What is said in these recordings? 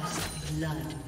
First blood.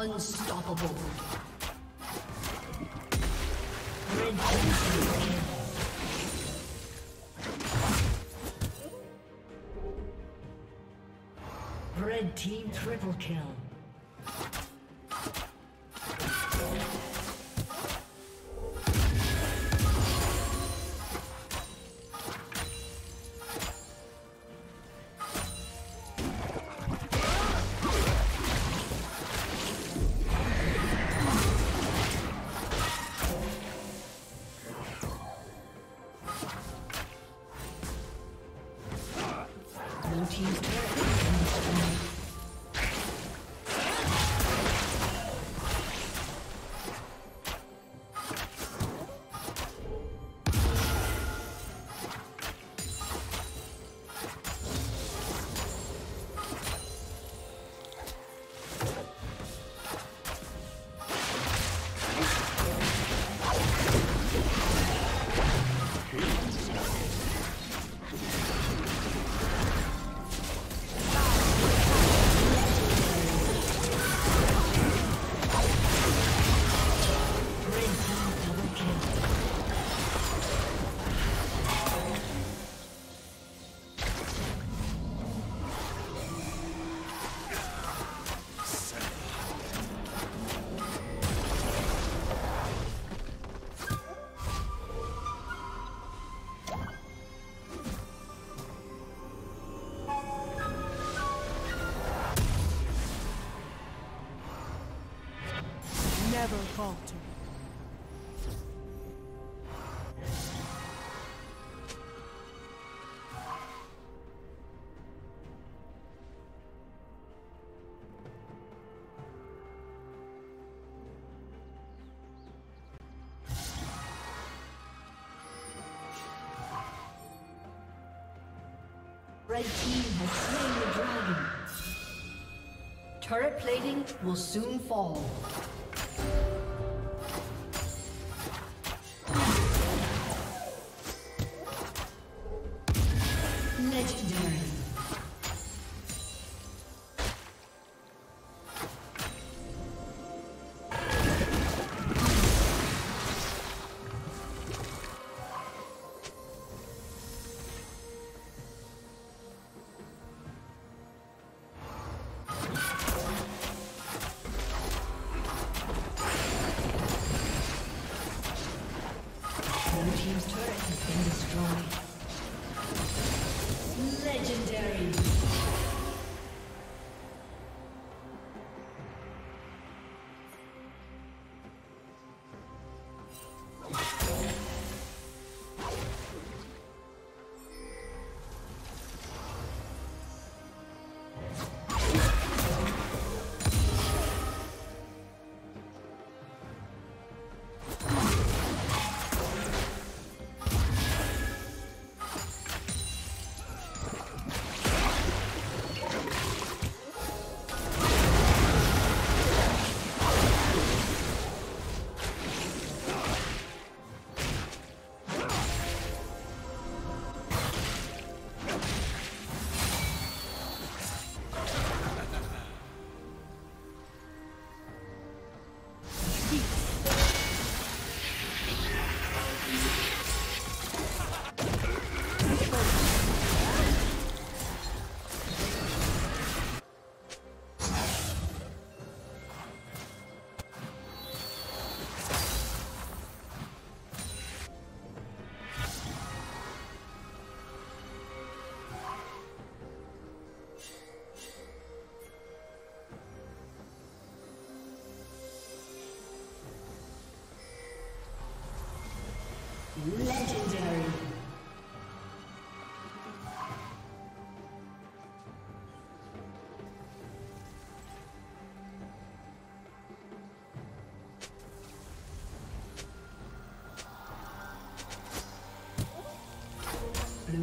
Unstoppable. Red team triple kill. Never falter. Red team has slain the dragon. Turret plating will soon fall.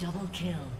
Double kill.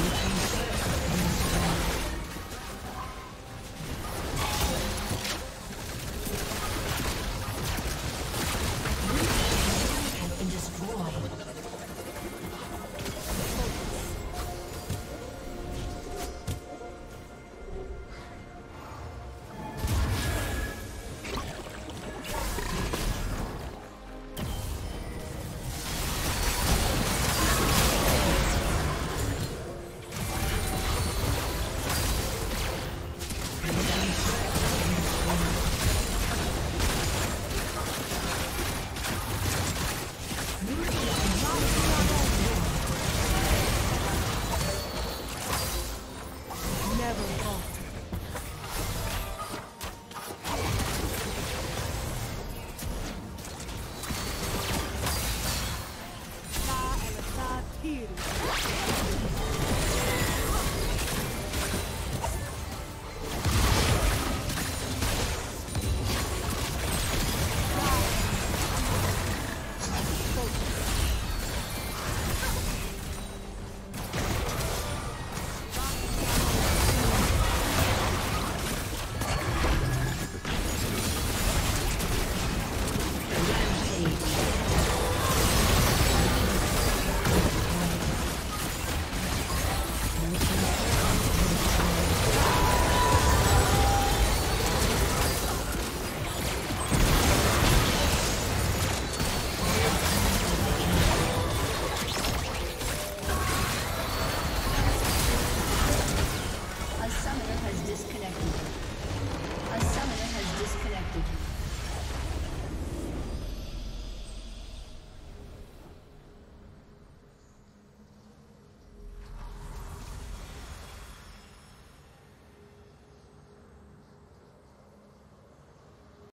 A summoner